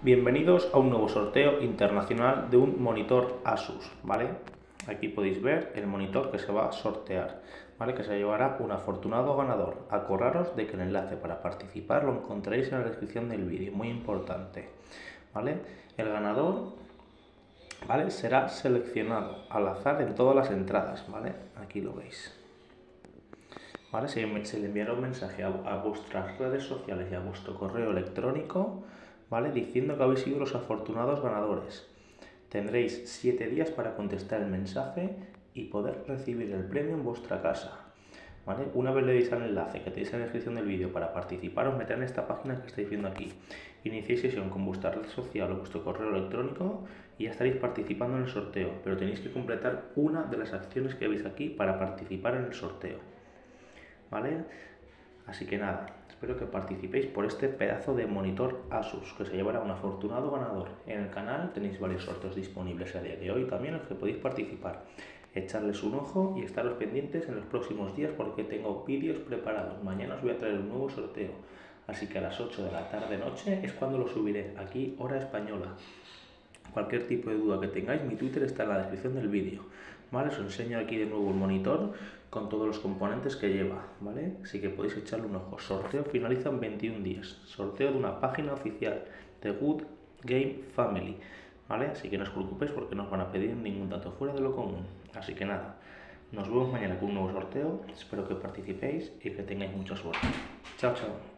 Bienvenidos a un nuevo sorteo internacional de un monitor Asus, ¿vale? Aquí podéis ver el monitor que se va a sortear, ¿vale? Que se llevará un afortunado ganador. Acordaros de que el enlace para participar lo encontraréis en la descripción del vídeo, muy importante, ¿vale? El ganador, ¿vale? Será seleccionado al azar en todas las entradas, ¿vale? Aquí lo veis. ¿Vale? Se, le enviará un mensaje a, a vuestras redes sociales y a vuestro correo electrónico ¿vale? Diciendo que habéis sido los afortunados ganadores. Tendréis 7 días para contestar el mensaje y poder recibir el premio en vuestra casa. ¿Vale? Una vez le deis al enlace que tenéis en la descripción del vídeo para participar, os metéis en esta página que estáis viendo aquí. Iniciéis sesión con vuestra red social o vuestro correo electrónico y ya estaréis participando en el sorteo, pero tenéis que completar una de las acciones que veis aquí para participar en el sorteo. ¿Vale? Así que nada, espero que participéis por este pedazo de monitor Asus que se llevará un afortunado ganador. En el canal tenéis varios sorteos disponibles a día de hoy también los que podéis participar. Echarles un ojo y estaros pendientes en los próximos días porque tengo vídeos preparados. Mañana os voy a traer un nuevo sorteo. Así que a las 8 de la tarde noche es cuando lo subiré aquí, hora española. Cualquier tipo de duda que tengáis, mi Twitter está en la descripción del vídeo. ¿Vale? Os enseño aquí de nuevo el monitor con todos los componentes que lleva, ¿vale? Así que podéis echarle un ojo. Sorteo finaliza en 21 días. Sorteo de una página oficial de Good Game Family, ¿vale? Así que no os preocupéis porque no os van a pedir ningún dato fuera de lo común. Así que nada, nos vemos mañana con un nuevo sorteo. Espero que participéis y que tengáis mucha suerte. Chao, chao.